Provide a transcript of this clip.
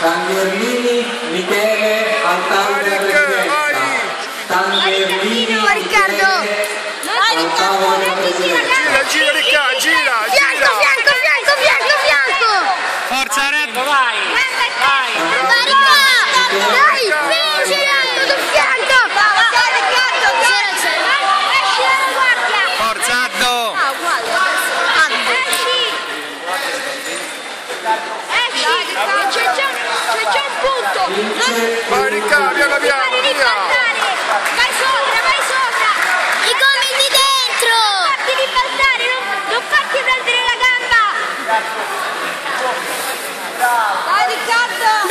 Tangerlini Michele. Tangerlini Vai, Riccardo. Michele Altavo della Presidenza. Gira, gira Riccardo, gira, Fianco, gira. fianco, fianco, fianco, fianco. Forza Red, vai! Vai! Vai, Vai Riccardo, piano, Vai via. Vai sopra, vai sopra. I gomiti dentro. Non farti ribaltare, non, non farti prendere la gamba. Vai Riccardo.